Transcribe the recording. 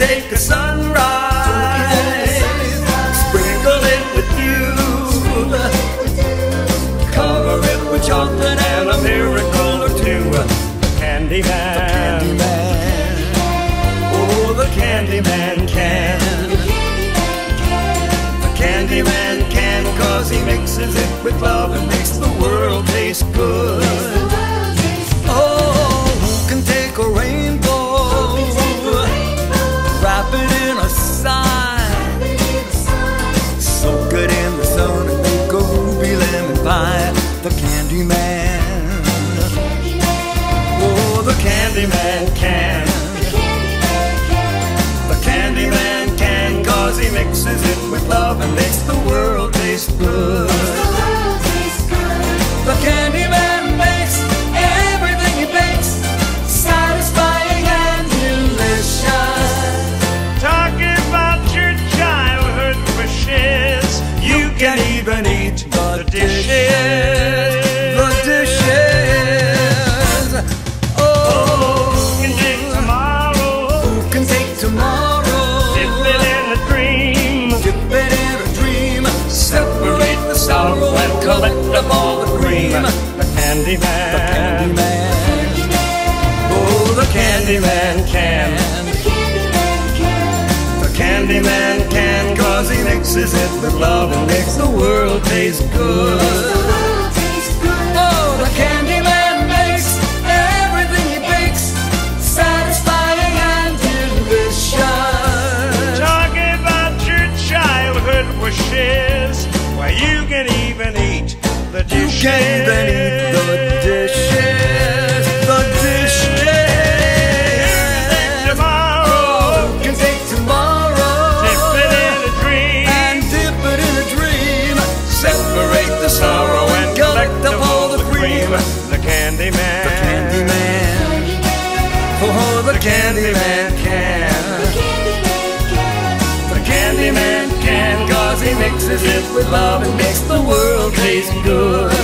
a sunrise. Sprinkle it with dew. Cover it with chocolate and a miracle or two. Candy man. Oh, the candy man can. The candy man. Oh, the candy man can. The candy man. The candy man. Oh, the candy man can. The candy man can, cause he mixes it with love and makes the world taste good. Oh, the candy man makes everything he bakes satisfying and delicious. About your childhood wishes. Why you can even eat the You dishes. can even eat Candyman can. The Candyman can. The Candyman can, cause he mixes it with love and makes the world taste good.